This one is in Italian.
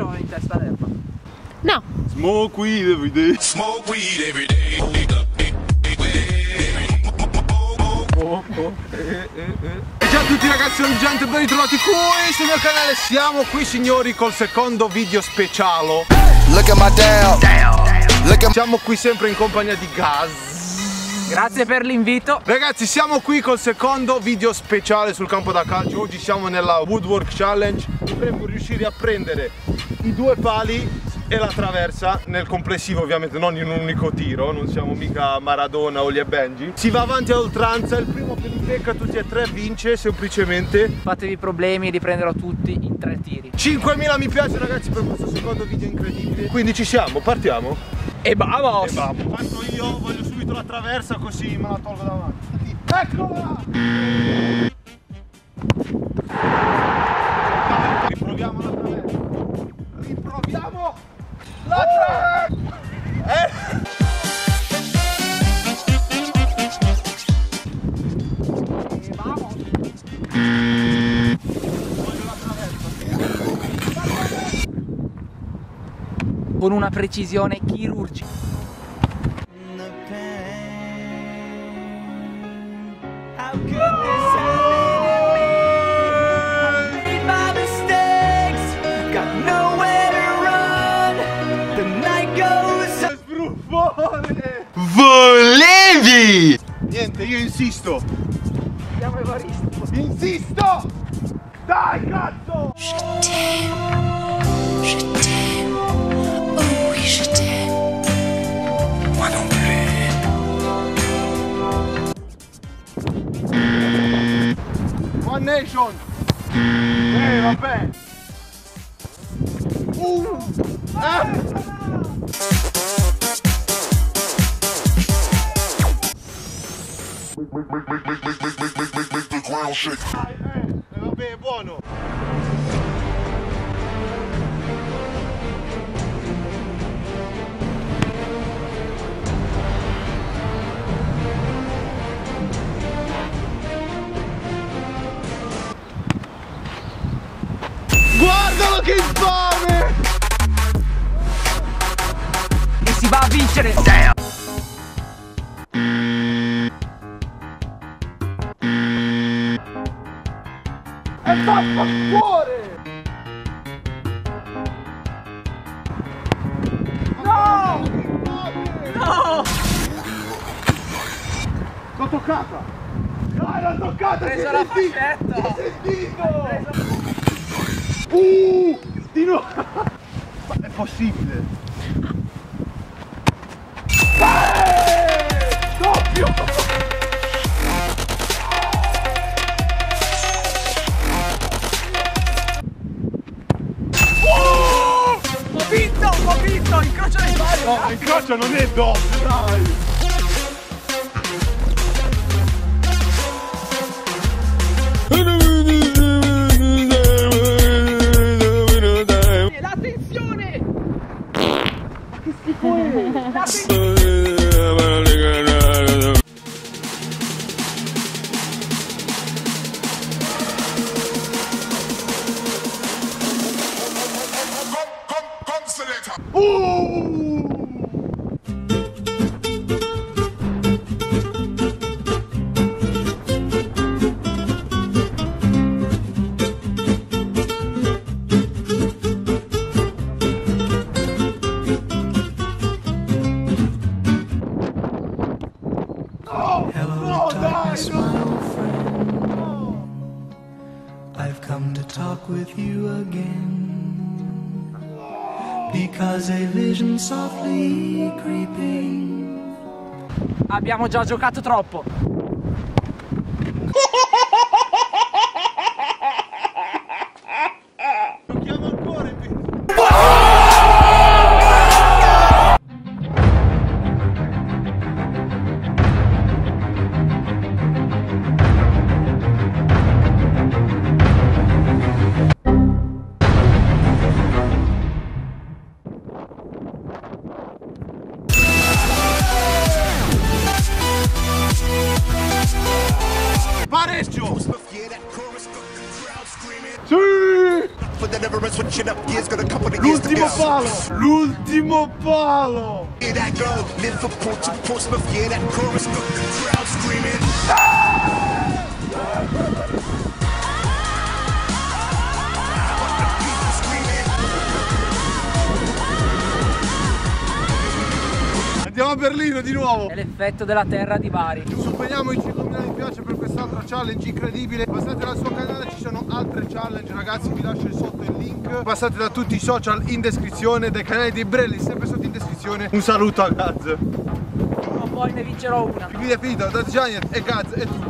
c'ho in testa l'erba. No. Smoke weed every day. Smoke weed every day. E ciao a tutti ragazzi, sono Gente, ben ritrovati qui sul mio canale. Siamo qui signori col secondo video speciale. Look at my down. Look at Siamo qui sempre in compagnia di Gaz. Grazie per l'invito. Ragazzi siamo qui col secondo video speciale sul campo da calcio. Oggi siamo nella Woodwork Challenge. Dovremmo riuscire a prendere i due pali e la traversa Nel complessivo ovviamente non in un unico tiro. Non siamo mica Maradona o gli e Benji. Si va avanti a oltranza. Il primo che li becca tutti e tre vince semplicemente. Fatevi problemi, li prenderò tutti in tre tiri. 5.000 mi piace ragazzi per questo secondo video incredibile. Quindi ci siamo, partiamo. E vamos! E vamo Parto io, voglio subito la traversa così me la tolgo davanti Eccola! Riproviamo la traversa Riproviamo la traversa Eh! Vamos! Voglio la traversa Con una precisione chirurgica. Volevi! Niente, io insisto Nation! Eh, vabbè! Uh! Eh! Make, make, make, make, make, make, make, make, make, the ground shake. Dai! Eh, vabbè, buono! Che infame! E si va a vincere! È fatto a cuore! No! No! L'ho toccata! Dai, l'ho toccata! Preso si la fascetta! È sentito! Uh! Di nuovo! Ma è possibile! Eh! Doppio! Ho vinto! Ho vinto! Incrocio le spalle! No, il calcio non è doppio, dai! Yes. Come to talk with you again. Because a vision softly creeping Abbiamo già giocato troppo! Switching up gears, gonna come couple of years L'ultimo go. palo! L'ultimo palo! Hear that glow, Liverpool to Portsmouth, yeah, that chorus got the crowd screaming. People Andiamo a Berlino di nuovo! È l'effetto della terra di Bari. Supponiamo i 5.000 mi piace per quest'altra challenge incredibile. Passate dal suo canale, ci sono altre challenge, ragazzi. Vi lascio sotto il link. Passate da tutti i social in descrizione, dai canali di Brelli, sempre sotto in descrizione. Un saluto a Gaz. Prima o poi ne vincerò una. Il video è finito, da Giant e Gaz. Ciao ragazzi!